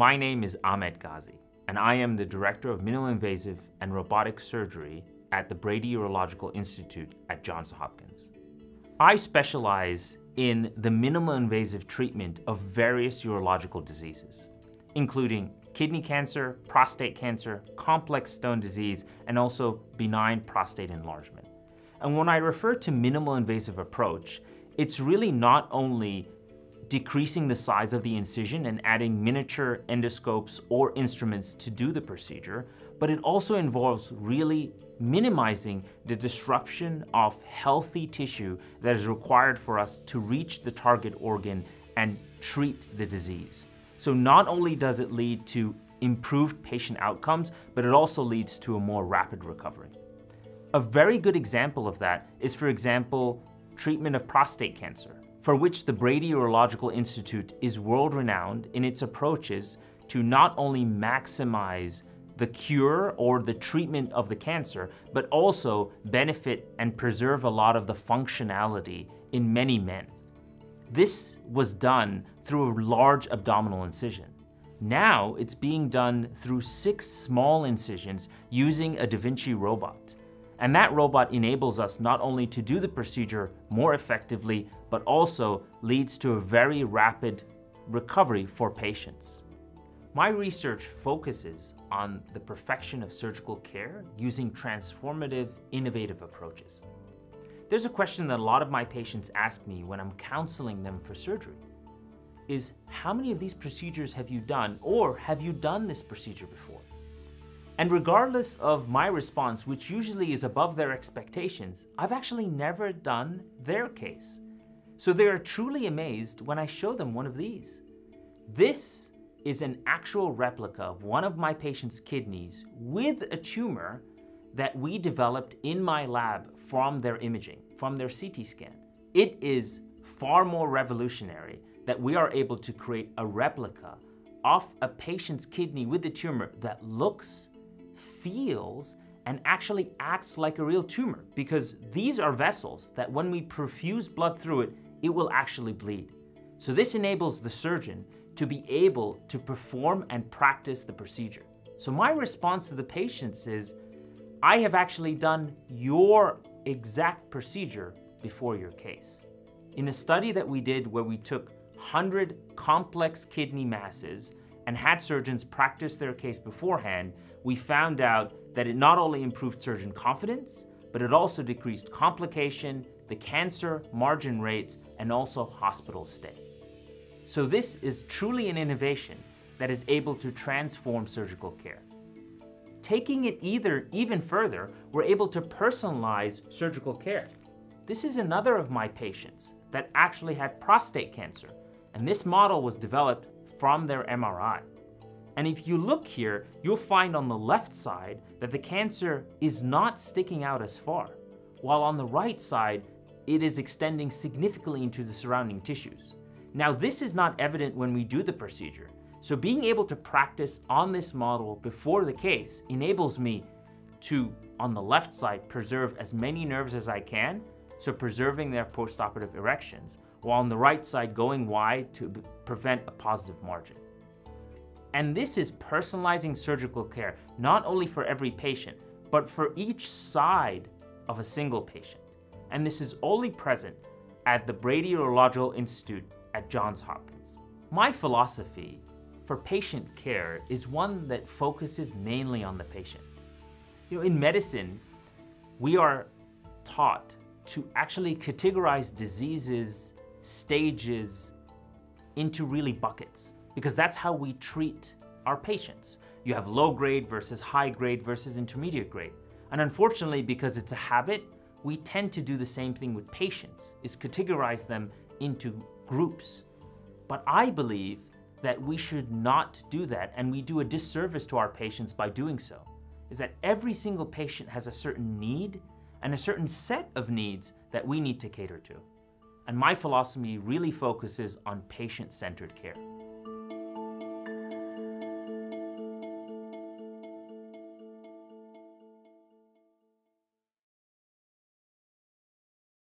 My name is Ahmed Ghazi, and I am the Director of Minimal Invasive and Robotic Surgery at the Brady Urological Institute at Johns Hopkins. I specialize in the minimal invasive treatment of various urological diseases, including kidney cancer, prostate cancer, complex stone disease, and also benign prostate enlargement. And when I refer to minimal invasive approach, it's really not only decreasing the size of the incision and adding miniature endoscopes or instruments to do the procedure, but it also involves really minimizing the disruption of healthy tissue that is required for us to reach the target organ and treat the disease. So not only does it lead to improved patient outcomes, but it also leads to a more rapid recovery. A very good example of that is, for example, treatment of prostate cancer, for which the Brady Urological Institute is world-renowned in its approaches to not only maximize the cure or the treatment of the cancer, but also benefit and preserve a lot of the functionality in many men. This was done through a large abdominal incision. Now it's being done through six small incisions using a Da Vinci robot. And that robot enables us not only to do the procedure more effectively, but also leads to a very rapid recovery for patients. My research focuses on the perfection of surgical care using transformative, innovative approaches. There's a question that a lot of my patients ask me when I'm counseling them for surgery is how many of these procedures have you done or have you done this procedure before? And regardless of my response, which usually is above their expectations, I've actually never done their case. So they are truly amazed when I show them one of these. This is an actual replica of one of my patient's kidneys with a tumor that we developed in my lab from their imaging, from their CT scan. It is far more revolutionary that we are able to create a replica of a patient's kidney with the tumor that looks, feels, and actually acts like a real tumor because these are vessels that when we perfuse blood through it, it will actually bleed. So this enables the surgeon to be able to perform and practice the procedure. So my response to the patients is, I have actually done your exact procedure before your case. In a study that we did where we took 100 complex kidney masses and had surgeons practice their case beforehand, we found out that it not only improved surgeon confidence, but it also decreased complication, the cancer margin rates, and also hospital stay. So this is truly an innovation that is able to transform surgical care. Taking it either even further, we're able to personalize surgical care. This is another of my patients that actually had prostate cancer, and this model was developed from their MRI. And if you look here, you'll find on the left side that the cancer is not sticking out as far, while on the right side, it is extending significantly into the surrounding tissues. Now this is not evident when we do the procedure, so being able to practice on this model before the case enables me to, on the left side, preserve as many nerves as I can, so preserving their postoperative erections, while on the right side going wide to prevent a positive margin. And this is personalizing surgical care, not only for every patient, but for each side of a single patient. And this is only present at the Brady Urological Institute at Johns Hopkins. My philosophy for patient care is one that focuses mainly on the patient. You know, in medicine, we are taught to actually categorize diseases, stages, into really buckets, because that's how we treat our patients. You have low grade versus high grade versus intermediate grade. And unfortunately, because it's a habit, we tend to do the same thing with patients, is categorize them into groups. But I believe that we should not do that, and we do a disservice to our patients by doing so. Is that every single patient has a certain need and a certain set of needs that we need to cater to. And my philosophy really focuses on patient centered care.